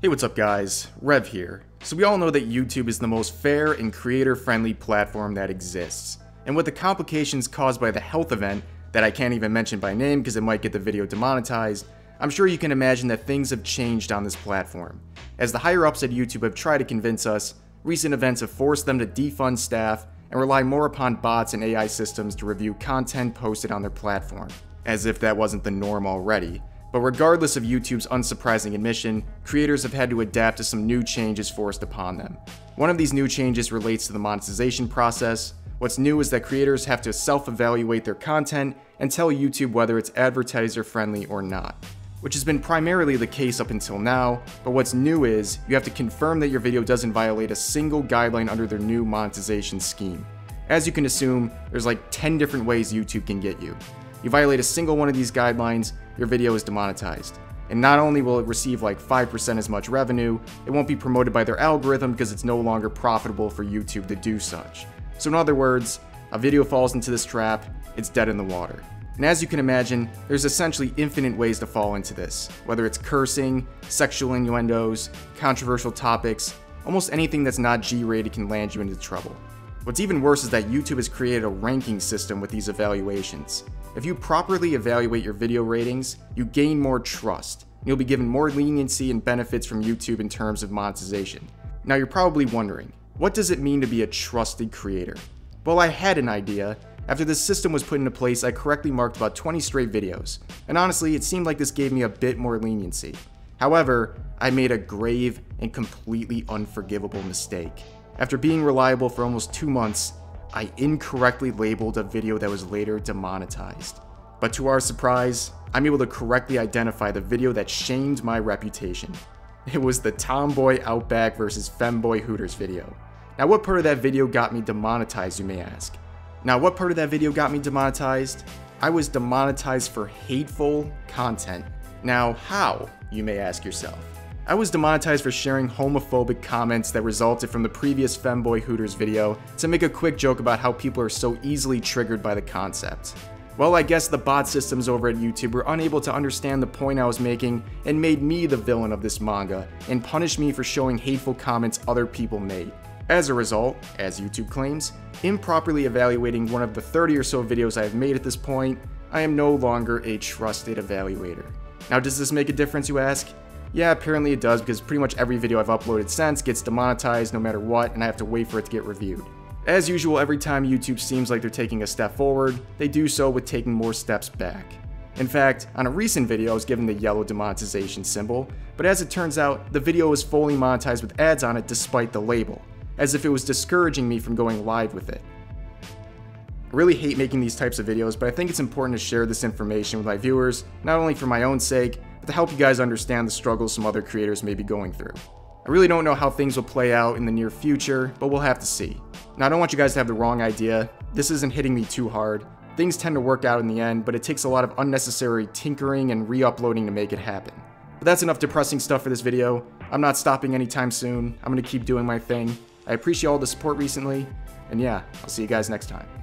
Hey, what's up guys? Rev here. So we all know that YouTube is the most fair and creator-friendly platform that exists. And with the complications caused by the health event, that I can't even mention by name because it might get the video demonetized, I'm sure you can imagine that things have changed on this platform. As the higher ups at YouTube have tried to convince us, recent events have forced them to defund staff and rely more upon bots and AI systems to review content posted on their platform. As if that wasn't the norm already. But regardless of YouTube's unsurprising admission, creators have had to adapt to some new changes forced upon them. One of these new changes relates to the monetization process. What's new is that creators have to self-evaluate their content and tell YouTube whether it's advertiser friendly or not. Which has been primarily the case up until now, but what's new is you have to confirm that your video doesn't violate a single guideline under their new monetization scheme. As you can assume, there's like 10 different ways YouTube can get you. You violate a single one of these guidelines, your video is demonetized. And not only will it receive like 5% as much revenue, it won't be promoted by their algorithm because it's no longer profitable for YouTube to do such. So in other words, a video falls into this trap, it's dead in the water. And as you can imagine, there's essentially infinite ways to fall into this, whether it's cursing, sexual innuendos, controversial topics, almost anything that's not G-rated can land you into trouble. What's even worse is that YouTube has created a ranking system with these evaluations. If you properly evaluate your video ratings, you gain more trust. And you'll be given more leniency and benefits from YouTube in terms of monetization. Now you're probably wondering, what does it mean to be a trusted creator? Well, I had an idea. After this system was put into place, I correctly marked about 20 straight videos, and honestly, it seemed like this gave me a bit more leniency. However, I made a grave and completely unforgivable mistake. After being reliable for almost two months, I incorrectly labeled a video that was later demonetized. But to our surprise, I'm able to correctly identify the video that shamed my reputation. It was the Tomboy Outback versus Femboy Hooters video. Now what part of that video got me demonetized you may ask? Now what part of that video got me demonetized? I was demonetized for hateful content. Now how, you may ask yourself? I was demonetized for sharing homophobic comments that resulted from the previous Femboy Hooters video to make a quick joke about how people are so easily triggered by the concept. Well, I guess the bot systems over at YouTube were unable to understand the point I was making and made me the villain of this manga and punished me for showing hateful comments other people made. As a result, as YouTube claims, improperly evaluating one of the 30 or so videos I have made at this point, I am no longer a trusted evaluator. Now does this make a difference you ask? Yeah, apparently it does because pretty much every video I've uploaded since gets demonetized no matter what and I have to wait for it to get reviewed. As usual, every time YouTube seems like they're taking a step forward, they do so with taking more steps back. In fact, on a recent video I was given the yellow demonetization symbol, but as it turns out, the video was fully monetized with ads on it despite the label, as if it was discouraging me from going live with it. I really hate making these types of videos, but I think it's important to share this information with my viewers, not only for my own sake, to help you guys understand the struggles some other creators may be going through. I really don't know how things will play out in the near future, but we'll have to see. Now, I don't want you guys to have the wrong idea. This isn't hitting me too hard. Things tend to work out in the end, but it takes a lot of unnecessary tinkering and re-uploading to make it happen. But that's enough depressing stuff for this video. I'm not stopping anytime soon. I'm to keep doing my thing. I appreciate all the support recently, and yeah, I'll see you guys next time.